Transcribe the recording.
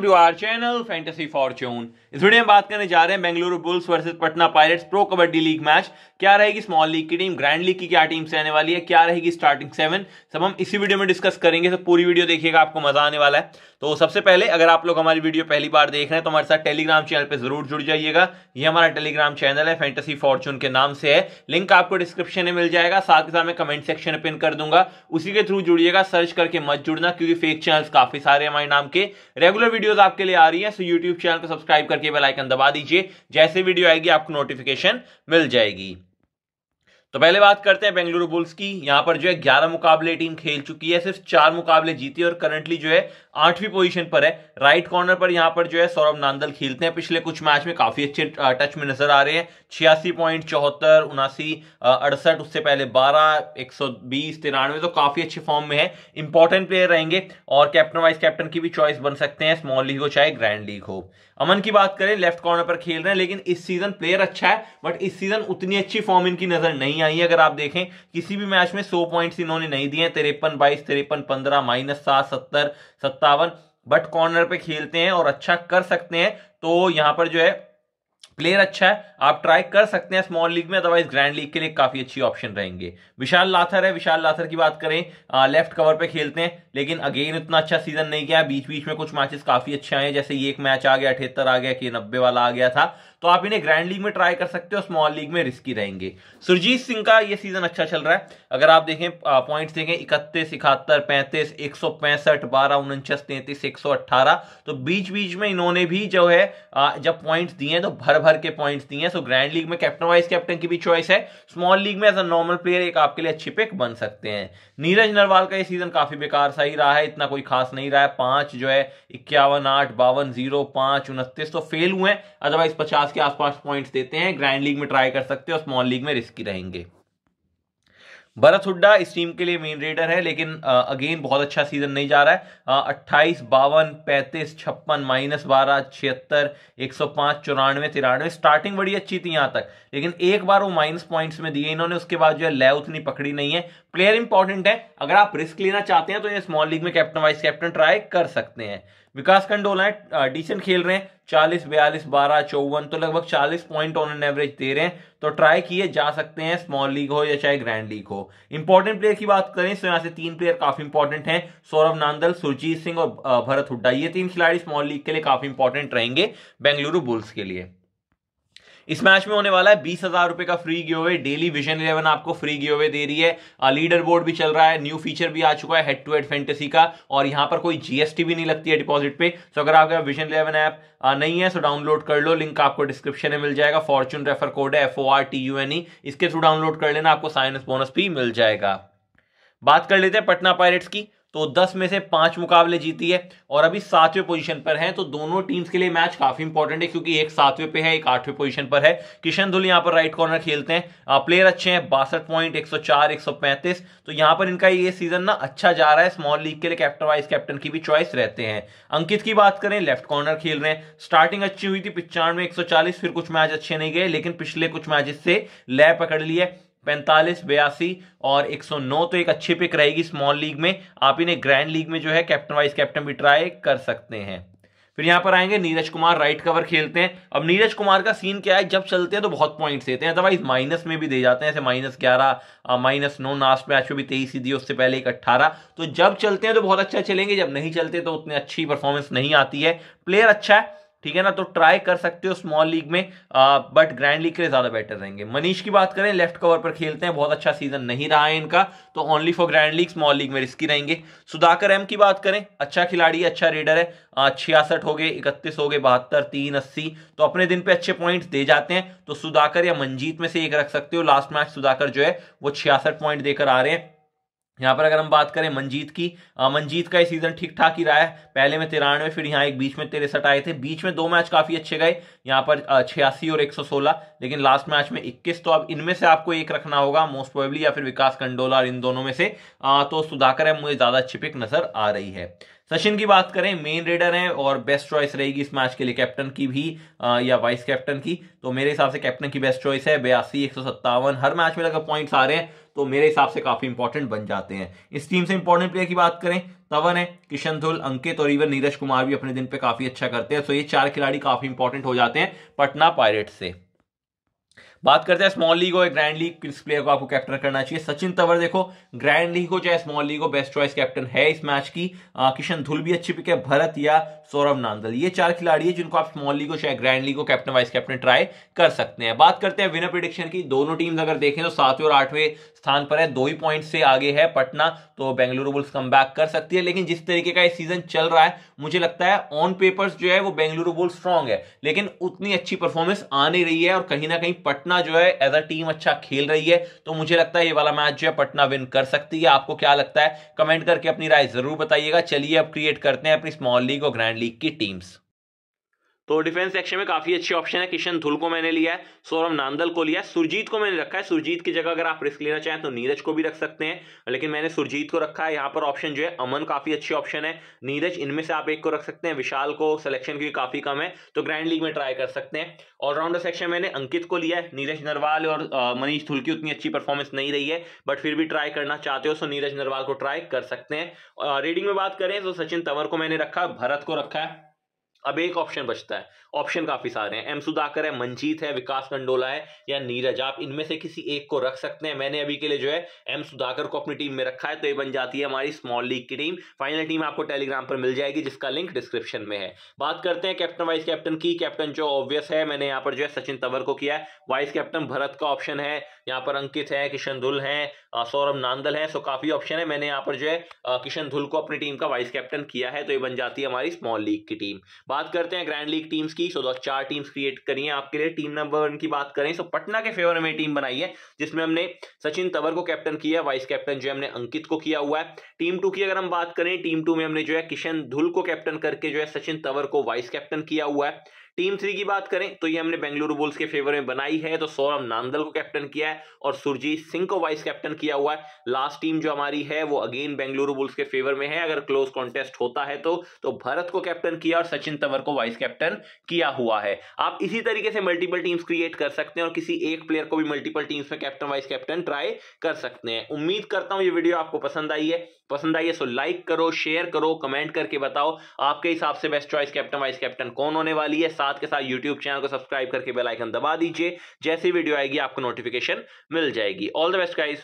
Channel fantasy Fortune इस video में बात करने जा रहे हैं Bengaluru Bulls versus Patna Pirates pro kabaddi league match. क्या रहेगी स्मॉल लीग की टीम? ग्रैंड लीग की क्या टीम से आने वाली है? क्या रहेगी स्टार्टिंग सेवन? सब हम इसी वीडियो में डिस्कस करेंगे तो पूरी वीडियो देखिएगा, आपको मज़ा आने वाला है। तो सबसे पहले, अगर आप लोग हमारी वीडियो पहली बार देख रहे हैं तो हमारे साथ टेलीग्राम चैनल पर ज़रूर जुड़ जाइएगा। ये हमारा टेलीग्राम चैनल है फैंटेसी फॉर्च्यून के नाम से है। लिंक आपको डिस्क्रिप्शन में मिल जाएगा, साथ ही साथ मैं कमेंट सेक्शन में पिन कर दूँगा। उसी के थ्रू जुड़िएगा सर्च करके मत जुड़ना, क्योंकि फेक चैनल काफ़ी सारे हमारे नाम के। रेगुलर वीडियोस आपके लिए आ रही है सो यूट्यूब चैनल को सब्सक्राइब करके बेल आइकन दबा दीजिए। जैसे वीडियो आएगी, आपको नोटिफिकेशन मिल जाएगी। तो पहले बात करते हैं बेंगलुरु बुल्स की। यहाँ पर जो है ग्यारह मुकाबले टीम खेल चुकी है, सिर्फ़ चार मुकाबले जीती और करंटली जो है आठवीं पोजीशन पर है। राइट कॉर्नर पर यहाँ पर जो है सौरभ नांदल खेलते हैं। पिछले कुछ मैच में काफ़ी अच्छे टच में नज़र आ रहे हैं। छियासी पॉइंट चौहत्तर, उनासी अड़सठ, उससे पहले बारह, एक सौ बीस, तिरानवे तो काफ़ी अच्छे फॉर्म में है। इंपॉर्टेंट प्लेयर रहेंगे और कैप्टन वाइस कैप्टन की भी चॉइस बन सकते हैं स्मॉल लीग हो चाहे ग्रैंड लीग हो। अमन की बात करें लेफ़्ट कॉर्नर पर खेल रहे हैं, लेकिन इस सीज़न प्लेयर अच्छा है बट इस सीज़न उतनी अच्छी फॉर्म इनकी नज़र नहीं आई अगर आप देखें, किसी भी मैच में सौ पॉइंट्स इन्होंने नहीं दिए तिरपन, बाईस, तिरपन, पंद्रह माइनस सात, सत्तर, सत्तावन बट कॉर्नर पे खेलते हैं और अच्छा कर सकते हैं तो यहाँ पर जो है प्लेयर अच्छा है आप ट्राई कर सकते हैं स्मॉल लीग में अदरवाइज़ ग्रैंड लीग के लिए काफ़ी अच्छी ऑप्शन रहेंगे। विशाल लाथर है विशाल लाथर की बात करें आ, लेफ़्ट कवर पे खेलते हैं लेकिन अगेन इतना अच्छा सीज़न नहीं किया बीच बीच में कुछ मैचेस काफ़ी अच्छे आए जैसे ये एक मैच आ गया अठहत्तर आ गया कि नब्बे वाला आ गया था। तो आप इन्हें ग्रैंड लीग में ट्राई कर सकते हो स्मॉल लीग में रिस्की रहेंगे। सुरजीत सिंह का ये सीज़न अच्छा चल रहा है। अगर आप देखें पॉइंट्स देखें इकतीस इकहत्तर पैंतीस एक सौ पैंसठ बारह उनचास तैंतीस एक सौ अट्ठारह। तो बीच बीच में इन्होंने भी जो है जब पॉइंट्स दिए तो भर भर के पॉइंट्स दिए हैं। सो ग्रैंड लीग में कैप्टन वाइस कैप्टन की भी चॉइस है। स्मॉल लीग में एज अ नॉर्मल प्लेयर एक आपके लिए अच्छी पिक बन सकते हैं। नीरज नरवाल का ये सीज़न काफ़ी बेकार सा ही रहा है। इतना कोई खास नहीं रहा है। पाँच जो है, इक्यावन, आठ, बावन, ज़ीरो, पाँच, उनतीस तो फेल हुए हैं। अदरवाइज़ पचास के आसपास पॉइंट्स देते हैं। ग्रैंड लीग में ट्राई कर सकते हो स्मॉल लीग में रिस्की रहेंगे। भरत हुड्डा इस टीम के लिए मेन रेडर है, लेकिन अगेन बहुत अच्छा सीज़न नहीं जा रहा है। अट्ठाईस, बावन, पैंतीस, छप्पन माइनस बारह, छिहत्तर, एक सौ पाँच, चौरानवे, तिरानवे स्टार्टिंग बड़ी अच्छी थी यहाँ तक। लेकिन एक बार वो माइनस पॉइंट्स में दिए इन्होंने, उसके बाद जो है लै उतनी पकड़ी नहीं है। प्लेयर इंपॉर्टेंट है। अगर आप रिस्क लेना चाहते हैं तो ये स्मॉल लीग में कैप्टन वाइस कैप्टन ट्राई कर सकते हैं। विकास कंडोला डिसेंट खेल रहे हैं, चालीस, बयालीस, बारह, चौवन तो लगभग चालीस पॉइंट ऑन एन एवरेज दे रहे हैं। तो ट्राई किए जा सकते हैं स्मॉल लीग हो या चाहे ग्रैंड लीग हो। इंपॉर्टेंट प्लेयर की बात करें तो यहाँ से तीन प्लेयर काफ़ी इंपॉर्टेंट हैं, सौरभ नांदल, सुरजीत सिंह और भरत हुड्डा। ये तीन खिलाड़ी स्मॉल लीग के लिए काफ़ी इंपॉर्टेंट रहेंगे, बेंगलुरु बुल्स के लिए। इस मैच में होने वाला है। बीस हज़ार रुपए का free giveaway daily Vision Eleven आपको फ्री गिवे दे रही है। लीडर बोर्ड भी चल रहा है। न्यू फीचर भी आ चुका है हेड टू हेड फैंटेसी का। और यहाँ पर कोई जीएसटी भी नहीं लगती है डिपॉजिट पे। तो अगर आपका विजन इलेवन ऐप नहीं है तो डाउनलोड कर लो। लिंक आपको डिस्क्रिप्शन में मिल जाएगा। फॉर्चून रेफर कोड है F O R T U N E इसके थ्रू डाउनलोड कर लेना, आपको साइनस बोनस भी मिल जाएगा। बात कर लेते हैं पटना पायरेट्स की। तो 10 में से पाँच मुकाबले जीती है और अभी सातवें पोजीशन पर है तो दोनों टीम्स के लिए मैच काफ़ी इंपॉर्टेंट है, क्योंकि एक सातवें पे है, एक आठवें पोजीशन पर है। किशन धुल यहाँ पर राइट कॉर्नर खेलते हैं। प्लेयर अच्छे हैं, बासठ पॉइंट एक सौ चार, एक सौ पैंतीस। तो यहाँ पर इनका ये सीज़न ना अच्छा जा रहा है। स्मॉल लीग के लिए कैप्टन वाइस कैप्टन की भी चॉइस रहते हैं। अंकित की बात करें लेफ़्ट कॉर्नर खेल रहे हैं। स्टार्टिंग अच्छी हुई थी पिचानवे एक फिर कुछ मैच अच्छे नहीं गए, लेकिन पिछले कुछ मैचेस से लय पकड़ लिए पैंतालीस, बयासी और 109 तो एक अच्छी पिक रहेगी स्मॉल लीग में। आप इन्हें ग्रैंड लीग में जो है कैप्टन वाइस कैप्टन भी ट्राई कर सकते हैं। फिर यहाँ पर आएँगे नीरज कुमार राइट कवर खेलते हैं। अब नीरज कुमार का सीन क्या है? जब चलते हैं तो बहुत पॉइंट्स देते हैं। अदरवाइज़ माइनस में भी दे जाते हैं। जैसे माइनस ग्यारह माइनस नौ लास्ट मैच में भी तेईस ही दी उससे पहले एक अट्ठारह। तो जब चलते हैं तो बहुत अच्छा चलेंगे। जब नहीं चलते तो उतनी अच्छी परफॉर्मेंस नहीं आती है। प्लेयर अच्छा है। ठीक है ना? तो ट्राई कर सकते हो स्मॉल लीग में आ, बट ग्रैंड लीग के लिए ज़्यादा बेटर रहेंगे। मनीष की बात करें लेफ़्ट कवर पर खेलते हैं बहुत अच्छा सीज़न नहीं रहा है इनका तो only for grand league small league में रिस्की रहेंगे। सुधाकर एम की बात करें अच्छा खिलाड़ी अच्छा रेडर है छियासठ हो गए इकतीस हो गए बहत्तर तीन अस्सी तो अपने दिन पे अच्छे पॉइंट दे जाते हैं। तो सुधाकर या मंजीत में से एक रख सकते हो लास्ट मैच सुधाकर जो है वो छियासठ पॉइंट देकर आ रहे हैं। यहाँ पर अगर हम बात करें मंजीत की मंजीत का ये सीज़न ठीक ठाक ही रहा है। पहले में तिरानवे फिर यहाँ एक बीच में तिरसठ आए थे। बीच में दो मैच काफ़ी अच्छे गए। यहाँ पर छियासी और 116 लेकिन लास्ट मैच में 21 तो अब इनमें से आपको एक रखना होगा मोस्ट प्रोबेबली या फिर विकास कंडोला और इन दोनों में से। आ, तो सुधाकर है मुझे ज़्यादा अच्छी पिक नज़र आ रही है। सचिन की बात करें मेन रेडर हैं और बेस्ट चॉइस रहेगी इस मैच के लिए कैप्टन की भी आ, या वाइस कैप्टन की। तो मेरे हिसाब से कैप्टन की बेस्ट चॉइस है बयासी एक हर मैच में अगर पॉइंट्स आ रहे हैं तो मेरे हिसाब से काफ़ी इंपॉर्टेंट बन जाते हैं। इस टीम से इंपॉर्टेंट प्लेयर की बात करें तवन है किशन धुल अंकित और इवन नीरज कुमार भी अपने दिन पे काफ़ी अच्छा करते हैं। तो ये चार खिलाड़ी काफ़ी इंपॉर्टेंट हो जाते हैं पटना पायरेट से। बात करते हैं स्मॉल लीग और ग्रैंड लीग किस प्लेयर को आपको कैप्टन करना चाहिए। सचिन तंवर देखो, ग्रैंड लीग हो चाहे स्मॉल लीग हो बेस्ट चॉइस कैप्टन है इस मैच की। किशन धुल भी अच्छी पिक है, भरत या सौरभ नांदल। ये चार खिलाड़ी है जिनको आप स्मॉल लीग हो चाहे ग्रैंड लीग हो कैप्टन वाइस कैप्टन ट्राई कर सकते हैं। बात करते हैं विनर प्रिडिक्शन की। दोनों टीम अगर देखें तो सातवें और आठवें स्थान पर है। दो ही पॉइंट से आगे है पटना तो बेंगलुरु बुल्स कम कर सकती है। लेकिन जिस तरीके का ये सीज़न चल रहा है, मुझे लगता है ऑन पेपर्स जो है वो बेंगलुरु बुल्स स्ट्रांग है। लेकिन उतनी अच्छी परफॉर्मेंस आ नहीं रही है और कहीं ना कहीं पटना जो है एज अ टीम अच्छा खेल रही है तो मुझे लगता है ये वाला मैच जो है, पटना विन कर सकती है। आपको क्या लगता है? कमेंट करके अपनी राय ज़रूर बताइएगा। चलिए, अब क्रिएट करते हैं अपनी स्मॉल लीग और ग्रैंड लीग की टीम्स तो डिफेंस सेक्शन में काफ़ी अच्छी ऑप्शन है। किशन धुल को मैंने लिया है, सौरभ नांदल को लिया है। सुरजीत को मैंने रखा है। सुरजीत की जगह अगर आप रिस्क लेना चाहें तो नीरज को भी रख सकते हैं, लेकिन मैंने सुरजीत को रखा है। यहाँ पर ऑप्शन जो है, अमन काफ़ी अच्छी ऑप्शन है। नीरज, इनमें से आप एक को रख सकते हैं। विशाल को सिलेक्शन की काफ़ी कम है तो ग्रैंड लीग में ट्राई कर सकते हैं। ऑलराउंडर सेक्शन मैंने अंकित को लिया है। नीरज नरवाल और मनीष धुल की उतनी अच्छी परफॉर्मेंस नहीं रही है बट फिर भी ट्राई करना चाहते हो तो नीरज नरवाल को ट्राई कर सकते हैं। रीडिंग में बात करें तो सचिन तंवर को मैंने रखा, भरत को रखा है। अब एक ऑप्शन बचता है। ऑप्शन काफ़ी सारे हैं। एम सुधाकर है मंजीत है विकास कंडोला है, या नीरज आप इनमें से किसी एक को रख सकते हैं। मैंने अभी के लिए जो है एम सुधाकर को अपनी टीम में रखा है तो ये बन जाती है हमारी स्मॉल लीग की टीम फाइनल टीम आपको टेलीग्राम पर मिल जाएगी, जिसका लिंक डिस्क्रिप्शन में है। बात करते हैं कैप्टन वाइस कैप्टन की। कैप्टन जो ऑब्वियस है, मैंने यहाँ पर जो है सचिन तंवर को किया है। वाइस कैप्टन भरत का ऑप्शन है। यहाँ पर अंकित है, किशन धुल है सौरभ नांदल है सो काफ़ी ऑप्शन है। मैंने यहाँ पर जो है किशन धुल को अपनी टीम का वाइस कैप्टन किया है तो ये बन जाती है हमारी स्मॉल लीग की टीम बात करते हैं ग्रैंड लीग टीम्स की। सो चार टीम्स क्रिएट करी है आपके लिए। टीम नंबर वन की बात करें सो पटना के फेवर में टीम बनाई है, जिसमें हमने सचिन तवर को कैप्टन किया वाइस कैप्टन जो हमने अंकित को किया हुआ है। टीम टू की अगर हम बात करें टीम टू में हमने जो है किशन धुल को कैप्टन करके जो है सचिन तंवर को वाइस कैप्टन किया हुआ है। टीम थ्री की बात करें तो ये हमने बेंगलुरु बुल्स के फेवर में बनाई है तो सौरभ नांदल को कैप्टन किया है और सुरजीत सिंह को वाइस कैप्टन किया हुआ है। लास्ट टीम जो हमारी है, वो अगेन बेंगलुरु बुल्स के फेवर में है, अगर क्लोज कॉन्टेस्ट होता है तो तो भरत को कैप्टन किया और सचिन तंवर को वाइस कैप्टन किया हुआ है। आप इसी तरीके से मल्टीपल टीम्स क्रिएट कर सकते हैं और किसी एक प्लेयर को भी मल्टीपल टीम्स में कैप्टन वाइस कैप्टन ट्राई कर सकते हैं। उम्मीद करता हूँ ये वीडियो आपको पसंद आई है। पसंद आई है सो लाइक करो शेयर करो कमेंट करके बताओ आपके हिसाब से best choice captain vice captain कौन होने वाली है। साथ के साथ यूट्यूब चैनल को सब्सक्राइब करके बेलाइकन दबा दीजिए। जैसी वीडियो आएगी आपको नोटिफिकेशन मिल जाएगी। All the best guys